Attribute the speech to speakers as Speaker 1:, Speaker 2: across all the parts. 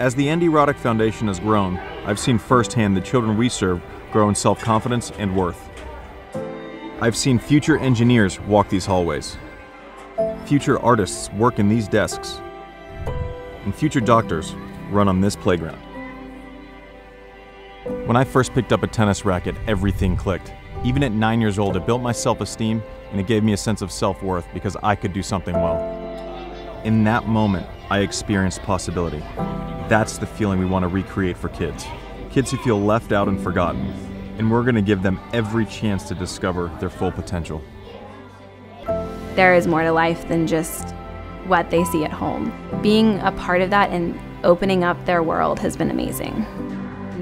Speaker 1: As the Andy Roddick Foundation has grown, I've seen firsthand the children we serve grow in self confidence and worth. I've seen future engineers walk these hallways, future artists work in these desks, and future doctors run on this playground. When I first picked up a tennis racket, everything clicked. Even at nine years old, it built my self esteem and it gave me a sense of self worth because I could do something well. In that moment, I experienced possibility. That's the feeling we want to recreate for kids. Kids who feel left out and forgotten. And we're going to give them every chance to discover their full potential.
Speaker 2: There is more to life than just what they see at home. Being a part of that and opening up their world has been amazing.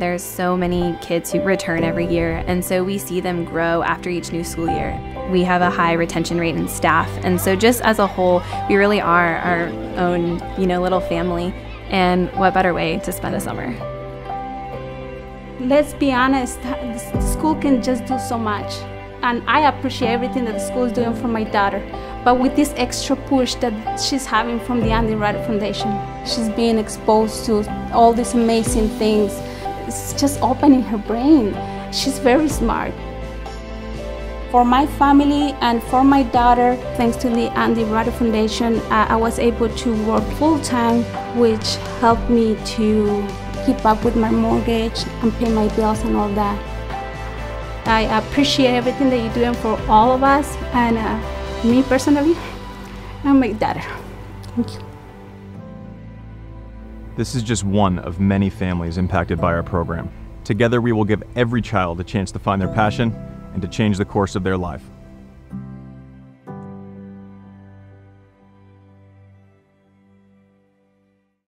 Speaker 2: There's so many kids who return every year, and so we see them grow after each new school year. We have a high retention rate in staff, and so just as a whole, we really are our own, you know, little family. And what better way to spend a summer?
Speaker 3: Let's be honest, school can just do so much. And I appreciate everything that the school is doing for my daughter. But with this extra push that she's having from the Andy Roddick Foundation, she's being exposed to all these amazing things. It's just opening her brain. She's very smart. For my family and for my daughter, thanks to the Andy Roddick Foundation, uh, I was able to work full time, which helped me to keep up with my mortgage and pay my bills and all that. I appreciate everything that you're doing for all of us and uh, me personally and my daughter. Thank you.
Speaker 1: This is just one of many families impacted by our program. Together, we will give every child a chance to find their passion and to change the course of their life.